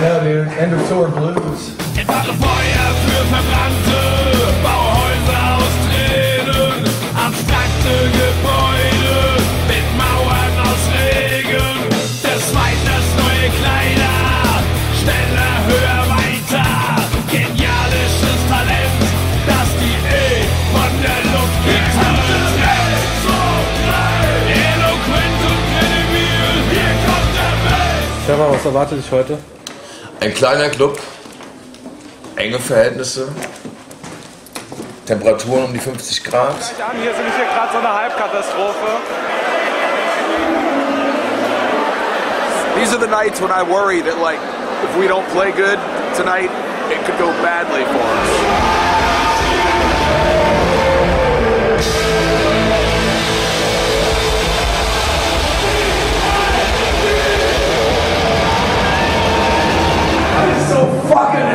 now, dude. End of tour blues. Entfache Feuer für verbrannte Bauhäuser aus Tränen, abstrakte Gebäude mit Mauern aus Regen. Des Weiters neue Kleider, schneller, höher, weiter. Genialisches Talent, das die E von der. So frei, eloquent und kredibil, hier kommt der Welt. Stefan, was erwartet dich heute? Ein kleiner Club, enge Verhältnisse, Temperaturen um die 50 Grad. hier nämlich hier gerade so eine Halbkatastrophe. These are the nights when I worry that like if we don't play good tonight, it could go badly for us.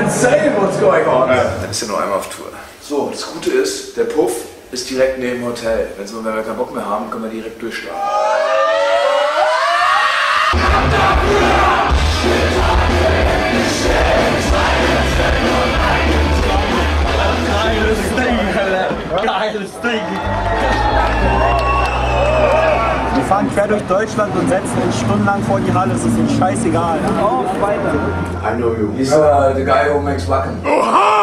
Insane, what's going on? Dann ist ja nur einmal auf Tour. So, das Gute ist, der Puff ist direkt neben dem Hotel. Wenn wir, wenn wir keinen Bock mehr haben, können wir direkt durchstarten. Wir fahren quer durch Deutschland und setzen uns stundenlang vor die Halle. Es ist uns scheißegal. Auf weiter. I know you. He's uh, the guy who makes Wacken. Oha!